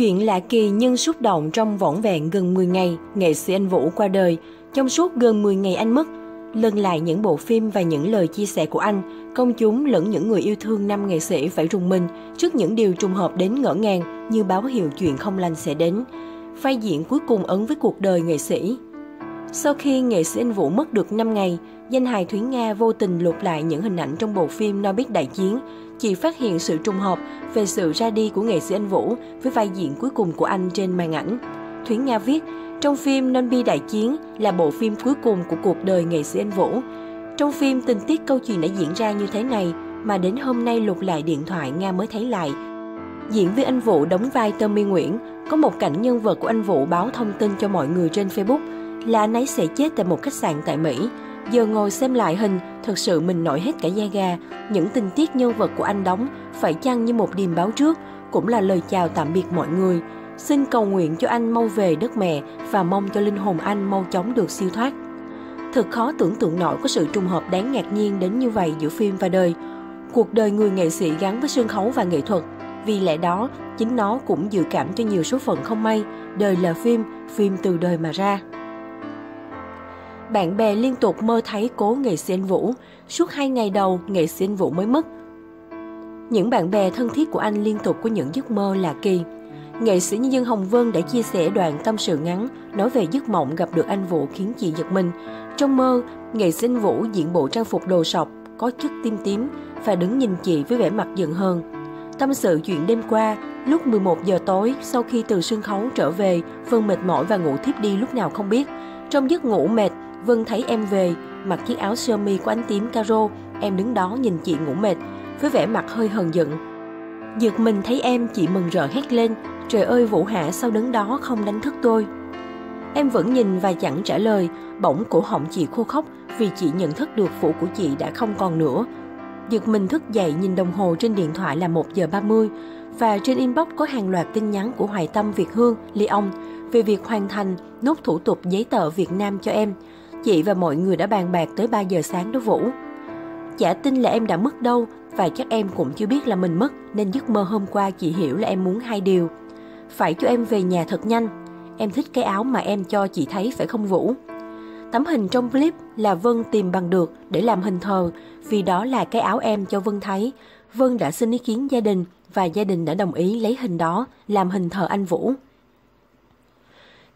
Chuyện lạ kỳ nhưng xúc động trong vỏn vẹn gần 10 ngày, nghệ sĩ anh Vũ qua đời. Trong suốt gần 10 ngày anh mất, lần lại những bộ phim và những lời chia sẻ của anh, công chúng lẫn những người yêu thương năm nghệ sĩ phải rùng mình trước những điều trùng hợp đến ngỡ ngàng như báo hiệu chuyện không lành sẽ đến. Phai diễn cuối cùng ấn với cuộc đời nghệ sĩ. Sau khi nghệ sĩ anh Vũ mất được 5 ngày, danh hài Thúy Nga vô tình lục lại những hình ảnh trong bộ phim No biết đại chiến, chị phát hiện sự trùng hợp về sự ra đi của nghệ sĩ anh Vũ với vai diễn cuối cùng của anh trên màn ảnh. Thúy Nga viết, trong phim Non Bi Đại Chiến là bộ phim cuối cùng của cuộc đời nghệ sĩ anh Vũ. Trong phim, tình tiết câu chuyện đã diễn ra như thế này, mà đến hôm nay lục lại điện thoại Nga mới thấy lại. Diễn viên anh Vũ đóng vai Tommy Nguyễn, có một cảnh nhân vật của anh Vũ báo thông tin cho mọi người trên Facebook là anh ấy sẽ chết tại một khách sạn tại Mỹ. Giờ ngồi xem lại hình, thật sự mình nổi hết cả da gà. Những tình tiết nhân vật của anh đóng phải chăng như một điềm báo trước, cũng là lời chào tạm biệt mọi người. Xin cầu nguyện cho anh mau về đất mẹ và mong cho linh hồn anh mau chóng được siêu thoát. Thật khó tưởng tượng nổi có sự trùng hợp đáng ngạc nhiên đến như vậy giữa phim và đời. Cuộc đời người nghệ sĩ gắn với sân khấu và nghệ thuật. Vì lẽ đó, chính nó cũng dự cảm cho nhiều số phận không may. Đời là phim, phim từ đời mà ra. Bạn bè liên tục mơ thấy cố nghệ sĩ anh Vũ. Suốt hai ngày đầu, nghệ sĩ anh Vũ mới mất. Những bạn bè thân thiết của anh liên tục có những giấc mơ lạ kỳ. Nghệ sĩ nhân dân Hồng Vân đã chia sẻ đoạn tâm sự ngắn nói về giấc mộng gặp được anh Vũ khiến chị giật mình. Trong mơ, nghệ sĩ anh Vũ diện bộ trang phục đồ sọc, có chất tim tím và đứng nhìn chị với vẻ mặt giận hờn. Tâm sự chuyện đêm qua, lúc 11 giờ tối sau khi từ sân khấu trở về, Vân mệt mỏi và ngủ thiếp đi lúc nào không biết. Trong giấc ngủ mệt, Vân thấy em về, mặc chiếc áo sơ mi của ánh tím caro, em đứng đó nhìn chị ngủ mệt, với vẻ mặt hơi hờn giận. Giật mình thấy em, chị mừng rỡ hét lên, trời ơi Vũ Hạ sao đứng đó không đánh thức tôi. Em vẫn nhìn và chẳng trả lời, bỗng cổ họng chị khô khóc vì chị nhận thức được phụ của chị đã không còn nữa. Giật mình thức dậy nhìn đồng hồ trên điện thoại là 1 giờ 30 và trên inbox có hàng loạt tin nhắn của Hoài Tâm Việt Hương, Ly Ông về việc hoàn thành nốt thủ tục giấy tờ Việt Nam cho em. Chị và mọi người đã bàn bạc tới 3 giờ sáng đó Vũ. Chả tin là em đã mất đâu và chắc em cũng chưa biết là mình mất, nên giấc mơ hôm qua chị hiểu là em muốn hai điều. Phải cho em về nhà thật nhanh. Em thích cái áo mà em cho chị thấy, phải không Vũ? Tấm hình trong clip là Vân tìm bằng được để làm hình thờ, vì đó là cái áo em cho Vân thấy. Vân đã xin ý kiến gia đình và gia đình đã đồng ý lấy hình đó làm hình thờ anh Vũ.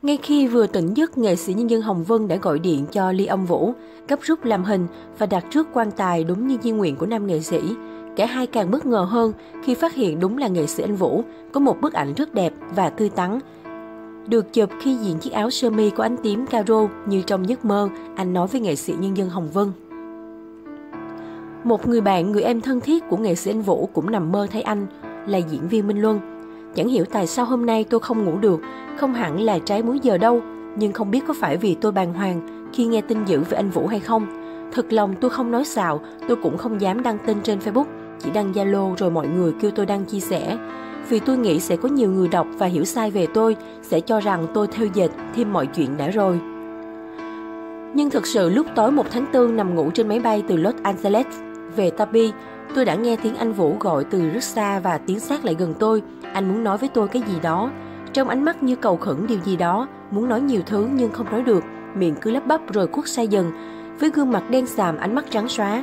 Ngay khi vừa tỉnh giấc, nghệ sĩ nhân dân Hồng Vân đã gọi điện cho Ly Ông Vũ, gấp rút làm hình và đặt trước quan tài đúng như di nguyện của nam nghệ sĩ. Cả hai càng bất ngờ hơn khi phát hiện đúng là nghệ sĩ anh Vũ có một bức ảnh rất đẹp và tươi tắn. Được chụp khi diện chiếc áo sơ mi của ánh tím caro như trong giấc mơ, anh nói với nghệ sĩ nhân dân Hồng Vân. Một người bạn, người em thân thiết của nghệ sĩ anh Vũ cũng nằm mơ thấy anh là diễn viên Minh Luân. Chẳng hiểu tại sao hôm nay tôi không ngủ được, không hẳn là trái múi giờ đâu, nhưng không biết có phải vì tôi bàng hoàng khi nghe tin dữ về anh Vũ hay không. Thật lòng tôi không nói xạo, tôi cũng không dám đăng tin trên Facebook, chỉ đăng Zalo rồi mọi người kêu tôi đăng chia sẻ. Vì tôi nghĩ sẽ có nhiều người đọc và hiểu sai về tôi, sẽ cho rằng tôi theo dệt thêm mọi chuyện đã rồi. Nhưng thực sự lúc tối 1 tháng 4 nằm ngủ trên máy bay từ Los Angeles về Tabi, tôi đã nghe tiếng anh Vũ gọi từ rất xa và tiến sát lại gần tôi. Anh muốn nói với tôi cái gì đó. Trong ánh mắt như cầu khẩn điều gì đó, muốn nói nhiều thứ nhưng không nói được, miệng cứ lắp bắp rồi khuất xa dần. Với gương mặt đen xàm, ánh mắt trắng xóa,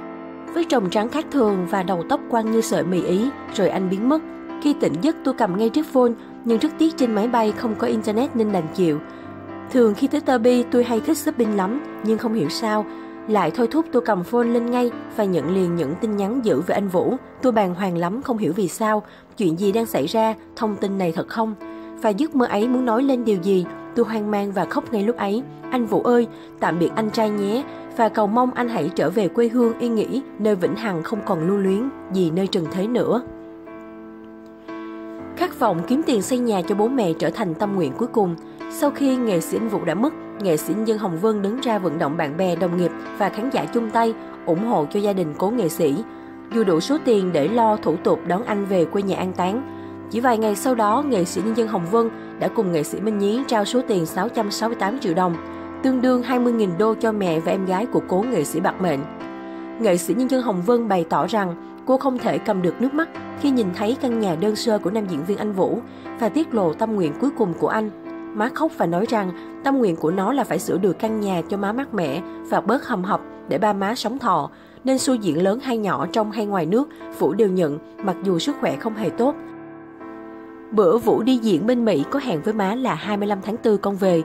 với trồng trắng khác thường và đầu tóc quăng như sợi mì ý, rồi anh biến mất. Khi tỉnh giấc tôi cầm ngay chiếc phone, nhưng rất tiếc trên máy bay không có internet nên đành chịu. Thường khi tới Tabi tôi hay thích shopping lắm, nhưng không hiểu sao, lại thôi thúc tôi cầm phone lên ngay và nhận liền những tin nhắn dữ về anh Vũ. Tôi bàng hoàng lắm không hiểu vì sao, chuyện gì đang xảy ra, thông tin này thật không? Và giấc mơ ấy muốn nói lên điều gì, tôi hoang mang và khóc ngay lúc ấy. Anh Vũ ơi, tạm biệt anh trai nhé, và cầu mong anh hãy trở về quê hương yên nghỉ, nơi vĩnh hằng không còn lưu luyến gì nơi trần thế nữa. Khát vọng kiếm tiền xây nhà cho bố mẹ trở thành tâm nguyện cuối cùng. Sau khi nghệ sĩ anh Vũ đã mất, nghệ sĩ nhân dân Hồng Vân đứng ra vận động bạn bè, đồng nghiệp và khán giả chung tay ủng hộ cho gia đình cố nghệ sĩ. Dù đủ số tiền để lo thủ tục đón anh về quê nhà an táng, chỉ vài ngày sau đó, nghệ sĩ nhân dân Hồng Vân đã cùng nghệ sĩ Minh Nhí trao số tiền 668 triệu đồng, tương đương 20.000 đô cho mẹ và em gái của cố nghệ sĩ bạc mệnh. Nghệ sĩ nhân dân Hồng Vân bày tỏ rằng Cô không thể cầm được nước mắt khi nhìn thấy căn nhà đơn sơ của nam diễn viên anh Vũ và tiết lộ tâm nguyện cuối cùng của anh. Má khóc và nói rằng tâm nguyện của nó là phải sửa được căn nhà cho má mát mẻ và bớt hầm hập để ba má sống thọ. Nên xui diện lớn hay nhỏ trong hay ngoài nước, Vũ đều nhận mặc dù sức khỏe không hề tốt. Bữa Vũ đi diễn bên Mỹ có hẹn với má là 25 tháng 4 con về.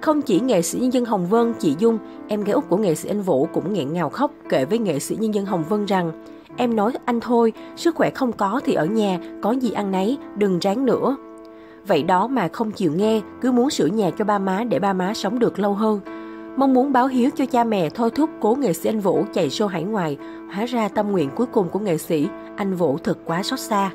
Không chỉ nghệ sĩ nhân dân Hồng Vân, chị Dung, em gái út của nghệ sĩ anh Vũ cũng nghẹn ngào khóc kể với nghệ sĩ nhân dân Hồng Vân rằng Em nói anh thôi, sức khỏe không có thì ở nhà, có gì ăn nấy, đừng ráng nữa. Vậy đó mà không chịu nghe, cứ muốn sửa nhà cho ba má để ba má sống được lâu hơn. Mong muốn báo hiếu cho cha mẹ thôi thúc cố nghệ sĩ anh Vũ chạy show hải ngoại, hóa ra tâm nguyện cuối cùng của nghệ sĩ, anh Vũ thật quá xót xa.